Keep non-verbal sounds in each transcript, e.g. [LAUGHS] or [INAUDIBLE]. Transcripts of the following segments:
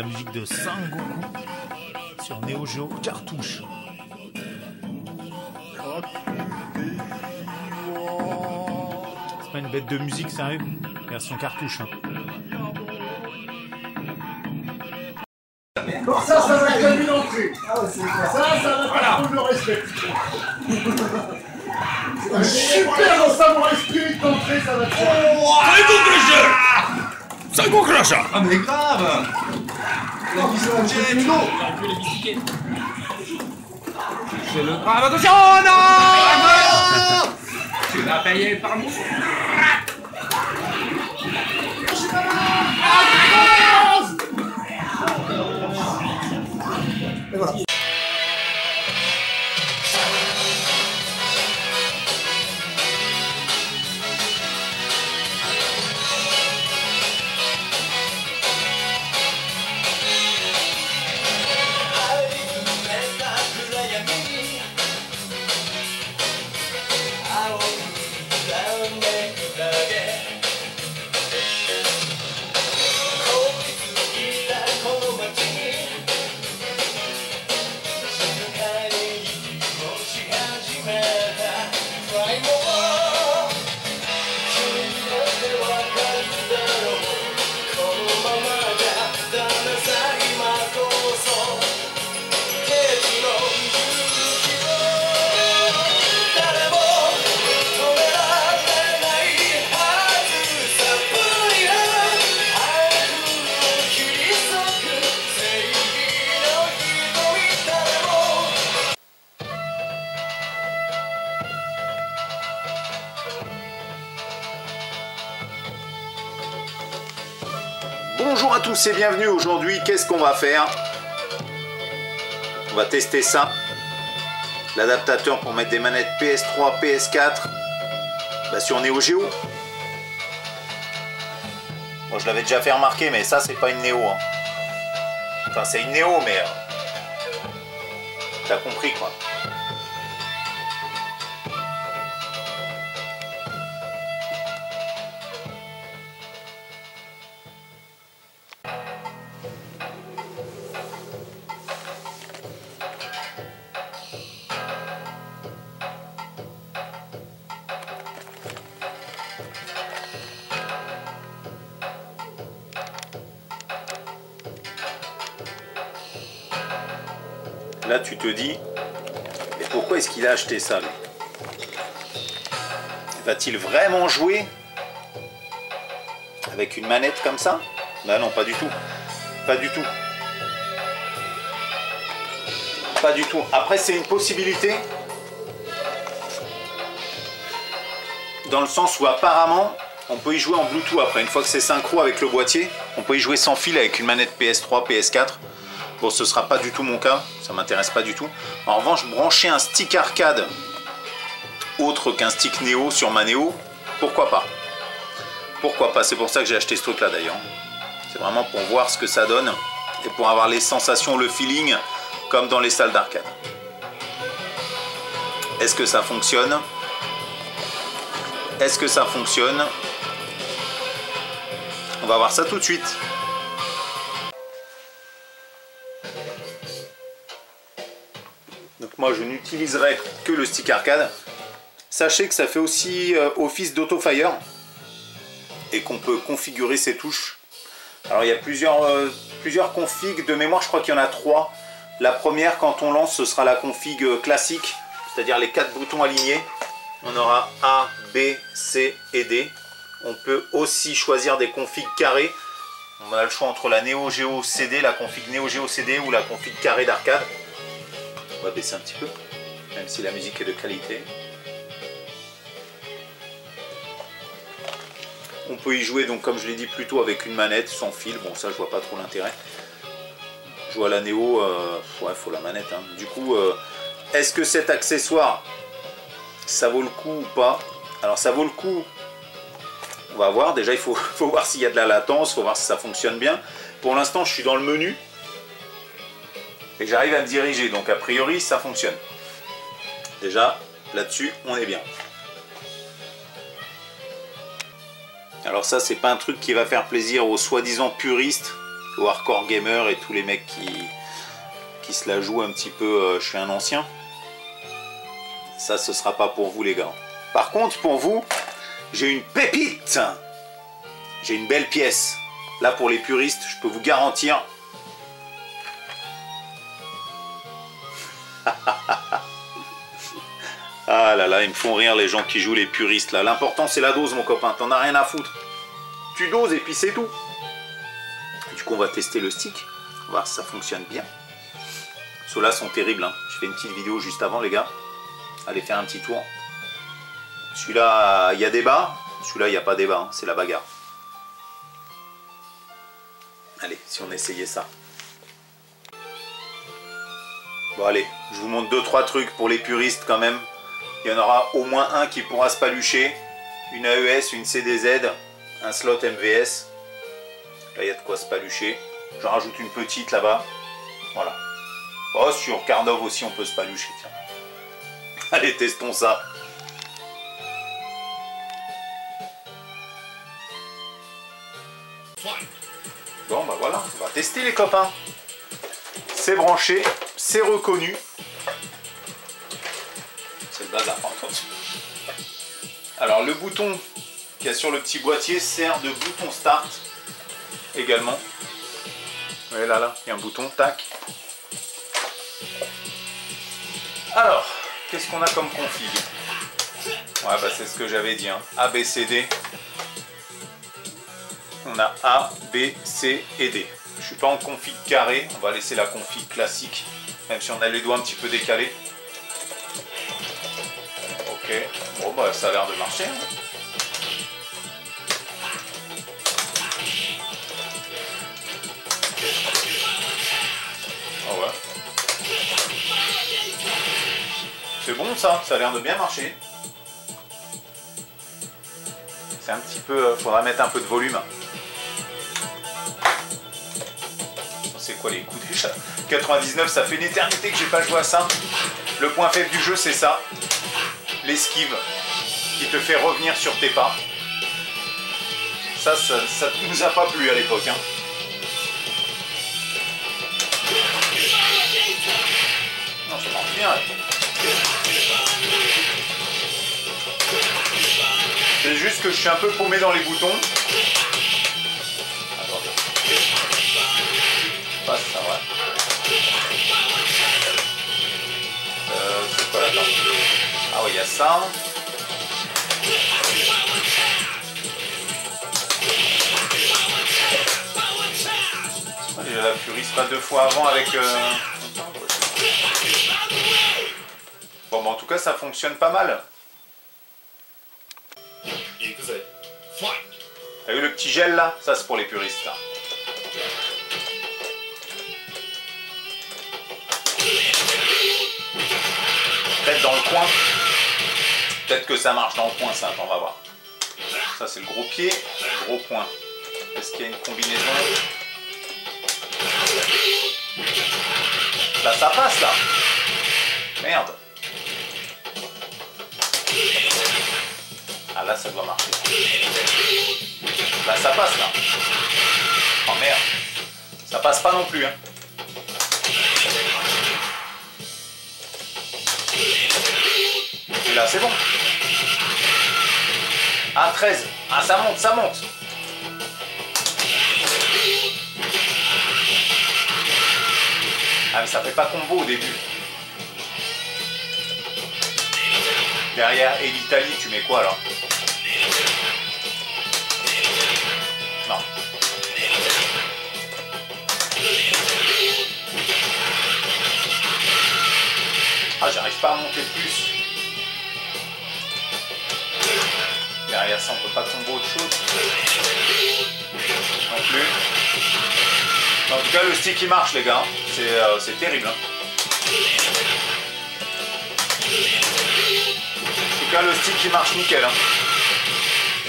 la musique de Sangoku sur Neo Geo cartouche. C'est pas une bête de musique, sérieux Version cartouche. hein. Alors ça, ça va être une entrée. Ça, ça va pas trop le respect. Un super en samouraï spirit d'entrée, ça va être Ah mais grave La C'est le grave. Attention, non Tu vas payer par nous. Tous et bienvenue aujourd'hui. Qu'est-ce qu'on va faire On va tester ça. L'adaptateur pour mettre des manettes PS3, PS4 bah, sur Neo Geo. Moi je l'avais déjà fait remarquer, mais ça c'est pas une Neo. hein. Enfin c'est une Neo, mais euh, t'as compris quoi. Qu'il a acheté ça Va-t-il vraiment jouer avec une manette comme ça? Bah non, pas du tout. Pas du tout. Pas du tout. Après, c'est une possibilité. Dans le sens où apparemment, on peut y jouer en Bluetooth après. Une fois que c'est synchro avec le boîtier, on peut y jouer sans fil avec une manette PS3, PS4. Bon, ce sera pas du tout mon cas, ça m'intéresse pas du tout. En revanche, brancher un stick arcade autre qu'un stick Neo sur ma Neo, pourquoi pas? Pourquoi pas? C'est pour ça que j'ai acheté ce truc là d'ailleurs. C'est vraiment pour voir ce que ça donne et pour avoir les sensations, le feeling comme dans les salles d'arcade. Est-ce que ça fonctionne? Est-ce que ça fonctionne? On va voir ça tout de suite. Moi je n'utiliserai que le stick arcade. Sachez que ça fait aussi euh, office d'autofire et qu'on peut configurer ses touches. Alors il y a plusieurs, euh, plusieurs configs de mémoire, je crois qu'il y en a trois. La première quand on lance ce sera la config euh, classique, c'est-à-dire les quatre boutons alignés. On aura A, B, C et D. On peut aussi choisir des configs carrés. On a le choix entre la Neo Geo CD, la config Neo Geo CD ou la config carré d'arcade. On va baisser un petit peu, même si la musique est de qualité. On peut y jouer, donc comme je l'ai dit, plutôt avec une manette sans fil. Bon, ça, je vois pas trop l'intérêt. Je vois la Néo, euh, ouais, faut la manette. hein. Du coup, euh, est-ce que cet accessoire, ça vaut le coup ou pas? Alors, ça vaut le coup. On va voir. Déjà, il faut, [LAUGHS] faut voir s'il y a de la latence, faut voir si ça fonctionne bien. Pour l'instant, je suis dans le menu et j'arrive à me diriger. Donc a priori ça fonctionne. Déjà là-dessus on est bien. Alors ça c'est pas un truc qui va faire plaisir aux soi-disant puristes, au hardcore gamer et tous les mecs qui, se la jouent un petit peu, euh, je suis un ancien. Ça, ce sera pas pour vous les gars. Par contre, pour vous, j'ai une pépite. J'ai une belle pièce. Là, pour les puristes, je peux vous garantir. Ah là là, ils me font rire les gens qui jouent les puristes là. L'important c'est la dose mon copain, t'en as rien à foutre. Tu doses et puis c'est tout. Du coup on va tester le stick, on va voir si ça fonctionne bien. Ceux-là sont terribles, hein. je fais une petite vidéo juste avant les gars. Allez faire un petit tour. Celui-là, il y a débat, celui-là il n'y a pas débat, hein. c'est la bagarre. Allez, si on essayait ça. Bon allez, je vous montre 2-3 trucs pour les puristes quand même. Il y en aura au moins un qui pourra se palucher. Une AES, une CDZ, un slot MVS. Là il y a de quoi se palucher. J'en rajoute une petite là-bas. Voilà. Oh, sur Karnov aussi on peut se palucher, tiens. [LAUGHS] Allez, testons ça. Bon bah voilà, on va tester les copains. C'est branché, c'est reconnu. C'est le bazar par contre. Alors le bouton qu'il y a sur le petit boîtier sert de bouton start également. Vous voyez là, là, il y a un bouton, tac. Alors, qu'est-ce qu'on a comme config? Ouais, bah c'est ce que j'avais dit, hein. A, B, C, D. On a A, B, C et D. Je suis pas en config carré, on va laisser la config classique, même si on a les doigts un petit peu décalés. Ok, bon bah ça a l'air de marcher. hein. Ah ouais. C'est bon ça, ça a l'air de bien marcher. C'est un petit peu... euh, faudra mettre un peu de volume. C'est quoi les coups déjà? 99, ça fait une éternité que j'ai pas joué à ça. Le point faible du jeu, c'est ça. L'esquive qui te fait revenir sur tes pas. Ça, ça, nous a pas plu à l'époque. hein. Non, ça marche bien. C'est juste que je suis un peu paumé dans les boutons. Quoi Ah oui, il y a ça. Ah, déjà la furie, pas deux fois avant avec... euh, Bon, bah, en tout cas, ça fonctionne pas mal. T'as vu le petit gel là? Ça, c'est pour les puristes. Dans le coin. Peut-être que ça marche dans le coin, ça. On va voir. Ça, c'est le gros pied, gros point. Est-ce qu'il y a une combinaison? Là, ça passe, là. Merde. Ah, là, ça doit marcher. Là, ça passe, là. Oh, merde. Ça passe pas non plus, hein. C'est bon. Ah, 13. Ah, ça monte, ça monte. Ah, mais ça fait pas combo au début. Derrière et l'Italie, tu mets quoi alors? Non. Ah, j'arrive pas à monter plus. Ça, on peut pas tomber autre chose. Non plus. En tout cas, le stick il marche, les gars. C'est euh, terrible. hein. En tout cas, le stick il marche nickel. hein.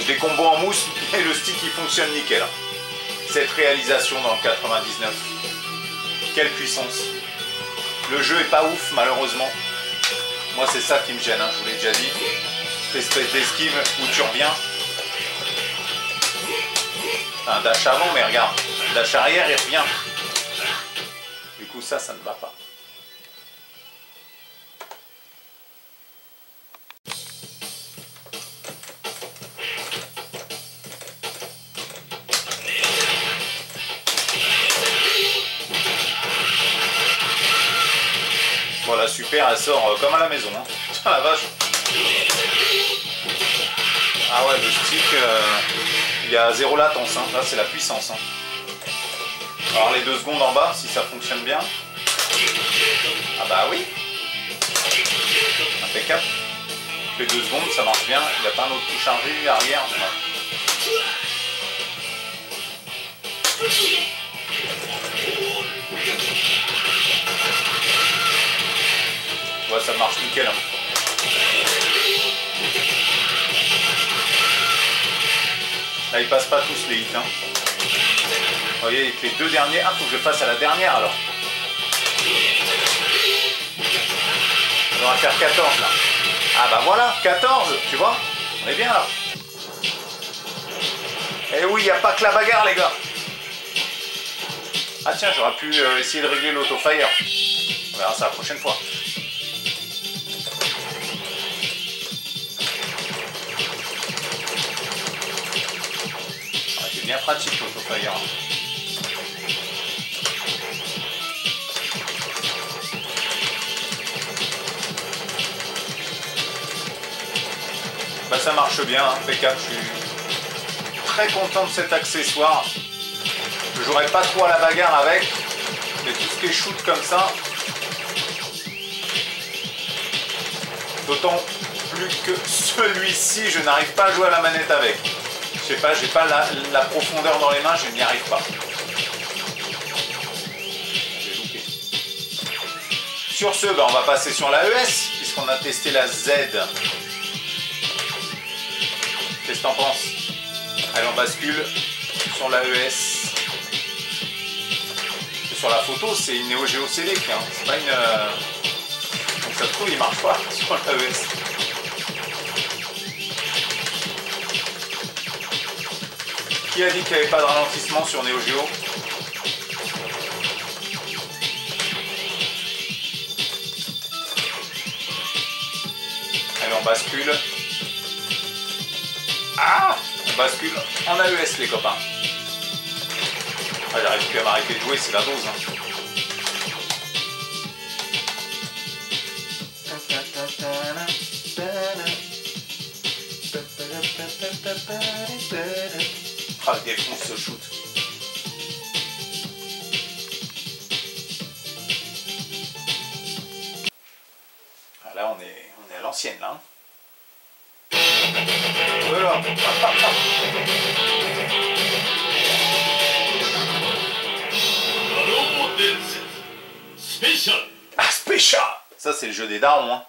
Des combos en mousse, [LAUGHS] mais le stick il fonctionne nickel. hein. Cette réalisation dans le 99. Quelle puissance. Le jeu est pas ouf, malheureusement. Moi, c'est ça qui me gêne, hein, je vous l'ai déjà dit. Cette espèce où tu reviens. Un dash avant, mais regarde. Dash arrière, il revient. Du coup, ça, ça ne va pas. Voilà, super, elle sort euh, comme à la maison. Hein. [LAUGHS] La vache. Ah ouais, le stick, euh, il y a zéro latence. hein. Là, c'est la puissance. hein. Alors, les deux secondes en bas, si ça fonctionne bien. Ah bah oui. Impeccable. Les deux secondes, ça marche bien. Il n'y a pas un autre coup chargé arrière. Ouais, ça marche nickel. hein. Là, ils passent pas tous les hits. Hein. Vous voyez, les deux derniers. Ah, faut que je fasse à la dernière alors. On va faire 14 là. Ah bah voilà, 14, tu vois On est bien là. Eh oui, il n'y a pas que la bagarre les gars. Ah tiens, j'aurais pu euh, essayer de régler l'auto-fire. On verra ça la prochaine fois. Pratique l'autofire. Bah ça marche bien, impeccable. Je suis très content de cet accessoire. Je jouerai pas trop à la bagarre avec, mais tout ce qui est shoot comme ça, d'autant plus que [LAUGHS] celui-ci, je n'arrive pas à jouer à la manette avec. Pas, j'ai pas la, profondeur dans les mains, je n'y arrive pas. Sur ce, bah, on va passer sur la ES, puisqu'on a testé la Z. Qu'est-ce que t'en penses? Allez, on bascule sur la ES. Sur la photo, c'est une Neo Geo CD, hein. c'est pas une. euh, ça se trouve, il marche pas [LAUGHS] sur la ES. Qui a dit qu'il n'y avait pas de ralentissement sur Neo Geo Allez, on bascule. Ah On bascule en AES les copains. Ah, j'arrive plus à m'arrêter de jouer, c'est la dose. hein. réponse se shoot. Ah, là, on est, on est à l'ancienne, là. Hein. Ah, spécial Ça, c'est le jeu des darons. Hein.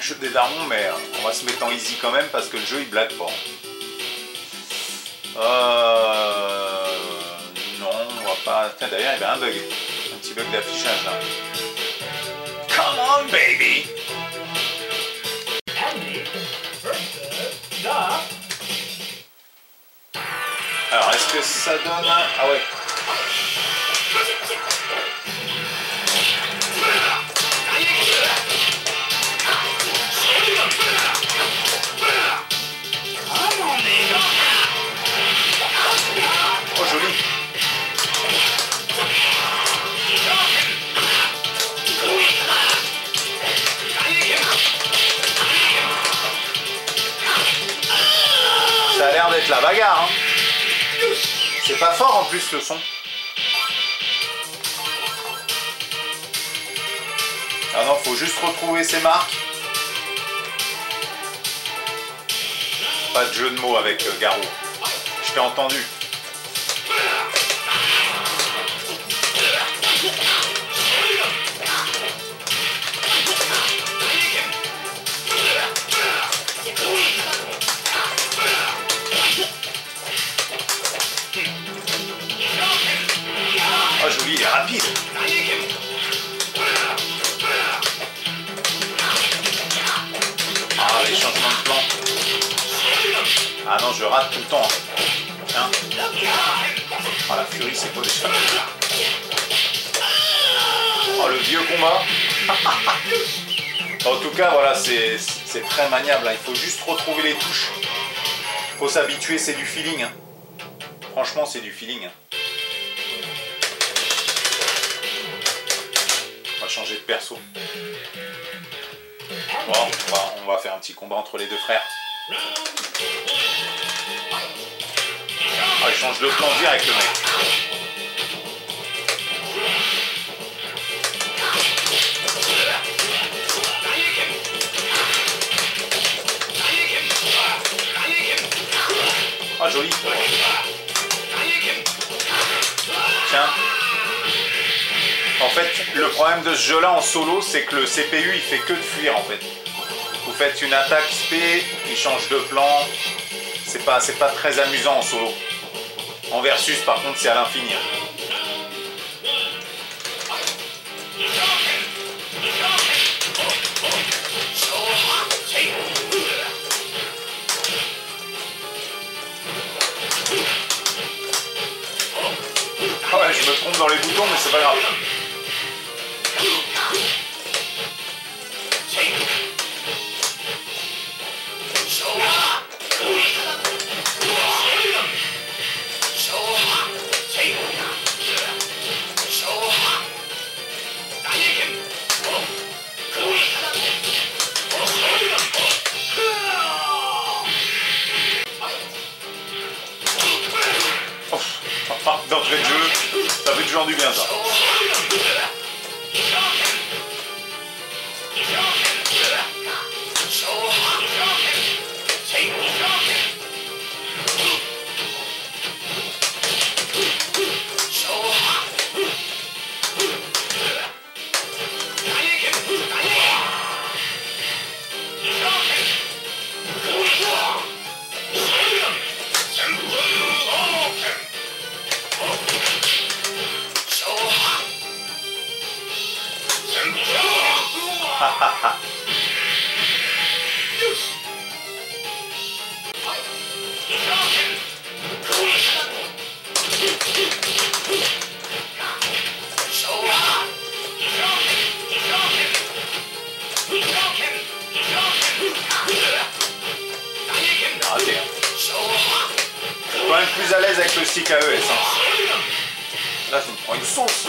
Jeu des darons, mais on va se mettre en easy quand même parce que le jeu, il blague pas. Hein. Euh... Non, on va pas... Tiens, d'ailleurs, il y avait un bug. Un petit bug d'affichage, là. Come on, baby Alors, est-ce que ça donne... un- Ah ouais. La bagarre, hein. C'est pas fort en plus le son. Ah non, faut juste retrouver ses marques. Pas de jeu de mots avec euh, Garou. Je t'ai entendu. Joli, est rapide. Ah les changements de plan. Ah non, je rate tout le temps. Tiens. Ah, la furie, c'est déjà Oh, le vieux combat [LAUGHS] En tout cas, voilà, c'est très maniable. hein. Il faut juste retrouver les touches. faut s'habituer, c'est du feeling. hein. Franchement, c'est du feeling. hein. Bon, on va, on va faire un petit combat entre les deux frères. Ah, il change de plan direct le mec. Ah joli. Problème de ce jeu-là en solo, c'est que le CPU il fait que de fuir en fait. Vous faites une attaque spé, il change de plan. C'est pas, pas très amusant en solo. En versus, par contre, c'est à l'infini. Ah ouais, je me trompe dans les boutons, mais c'est pas grave. Plus à l'aise avec le stick AES. hein. Là, je me prends une sauce.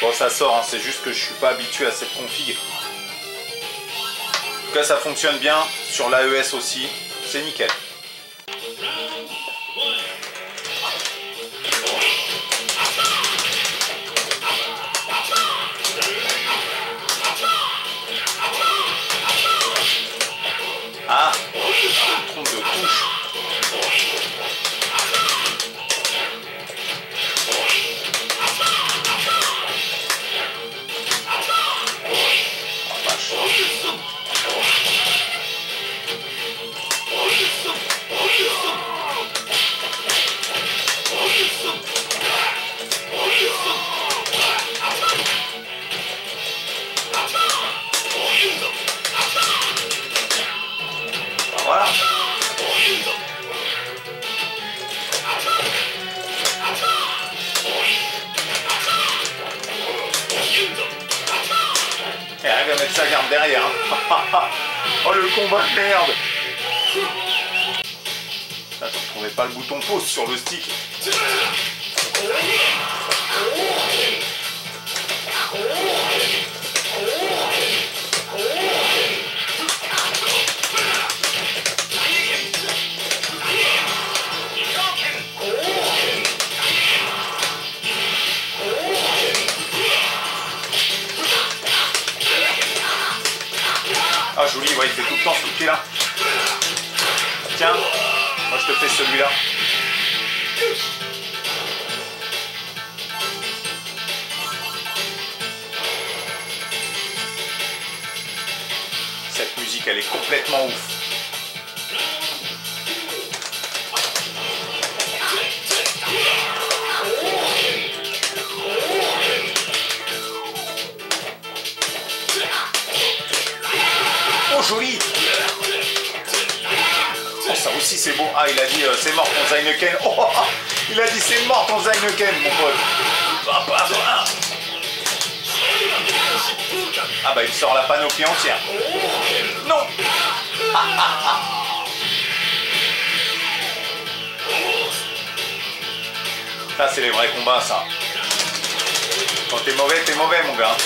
Bon, ça sort, hein, c'est juste que je suis pas habitué à cette config. En tout cas, ça fonctionne bien sur l'AES aussi. C'est nickel. Sa garde derrière. [LAUGHS] oh le combat de merde Attends, je pas le bouton pause sur le stick. Ouais, il fait tout le temps ce pied là. Tiens, moi je te fais celui-là. Cette musique elle est complètement ouf. Oh joli ça aussi c'est beau. Ah il a dit euh, c'est mort ton Zeineken. [LAUGHS] Oh il a dit c'est mort ton Zeineken mon pote. Ah, bah, bah. Ah bah il sort la panoplie entière. Non Ça c'est les vrais combats ça. Quand t'es mauvais, t'es mauvais mon gars.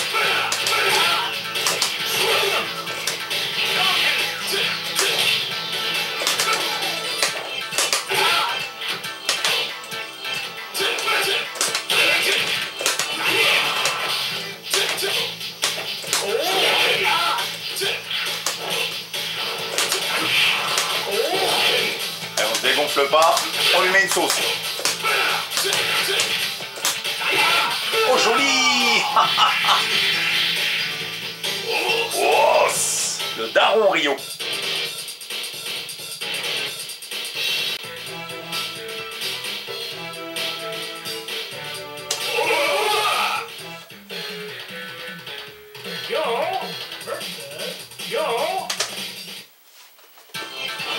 Dégonfle pas, on lui met une sauce. Oh joli [LAUGHS] Le daron Rio.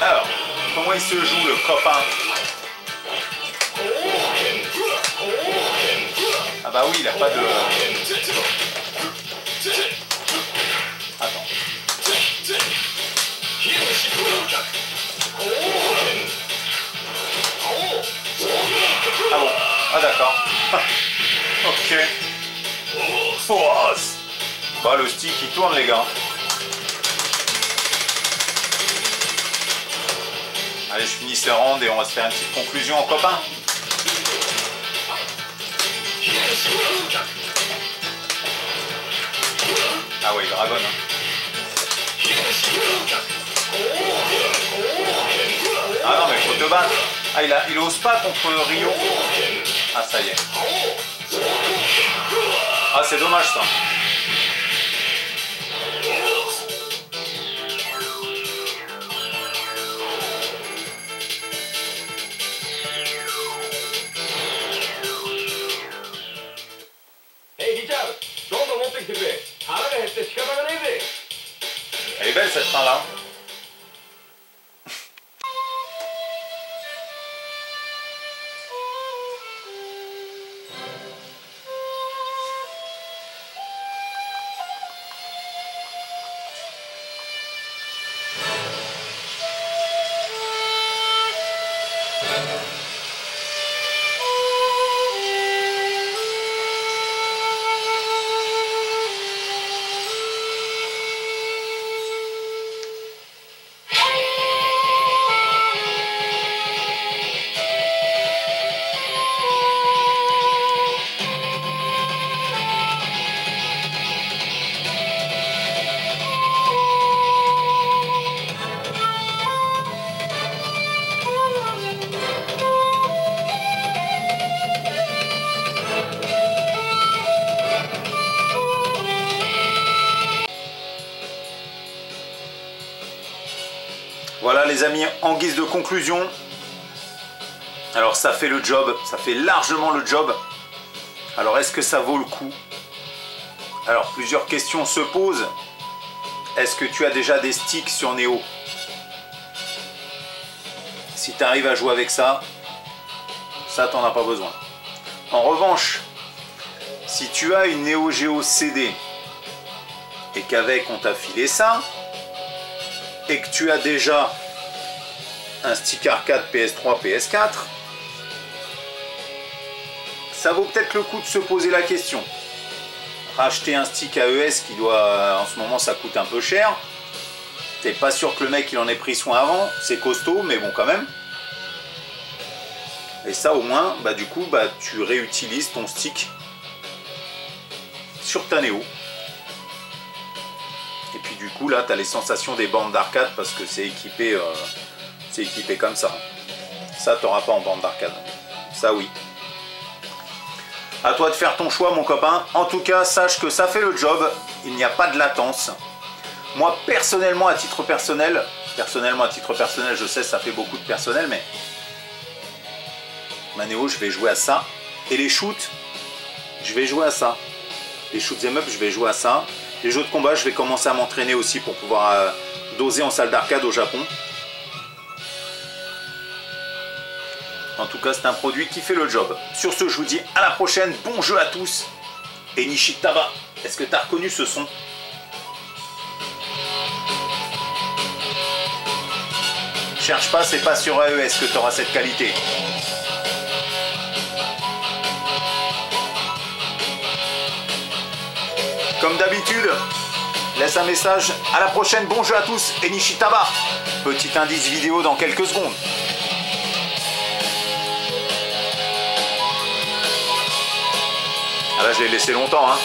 Alors, comment il se joue le copain Ah bah oui, il a pas de... Attends. Ah bon Ah d'accord. [LAUGHS] ok. Oh, bah le stick il tourne les gars. Allez, je finis ce round et on va se faire une petite conclusion en copain. Ah ouais, il dragonne. hein. Ah non, mais faut te battre. Ah, il, a, il ose pas contre Rio. Ah, ça y est. Ah, c'est dommage ça. En guise de conclusion. Alors ça fait le job, ça fait largement le job. Alors est-ce que ça vaut le coup? Alors plusieurs questions se posent. Est-ce que tu as déjà des sticks sur Neo? Si tu arrives à jouer avec ça, ça t'en as pas besoin. En revanche, si tu as une Neo Geo CD et qu'avec on t'a filé ça, et que tu as déjà un stick arcade PS3, PS4, ça vaut peut-être le coup de se poser la question. Racheter un stick AES qui doit, en ce moment, ça coûte un peu cher. T'es pas sûr que le mec il en ait pris soin avant, c'est costaud, mais bon quand même. Et ça au moins, bah du coup, bah tu réutilises ton stick sur ta Neo. Et puis du coup là tu as les sensations des bandes d'arcade parce que c'est équipé, euh, c'est équipé comme ça. Ça t'auras pas en bande d'arcade. Ça oui. À toi de faire ton choix mon copain. En tout cas sache que ça fait le job. Il n'y a pas de latence. Moi, personnellement, à titre personnel, personnellement, à titre personnel, je sais, ça fait beaucoup de personnel, mais Manéo, je vais jouer à ça. Et les shoots, je vais jouer à ça. Les shoots em up, je vais jouer à ça. Les jeux de combat, je vais commencer à m'entraîner aussi pour pouvoir euh, doser en salle d'arcade au Japon. En tout cas, c'est un produit qui fait le job. Sur ce, je vous dis à la prochaine. Bon jeu à tous. Et Nishitaba, est-ce que tu as reconnu ce son? Cherche pas, c'est pas sur AES que tu auras cette qualité. Comme d'habitude, laisse un message. À la prochaine, bon jeu à tous et Nishitaba. Petit indice vidéo dans quelques secondes. Là, je l'ai laissé longtemps, hein.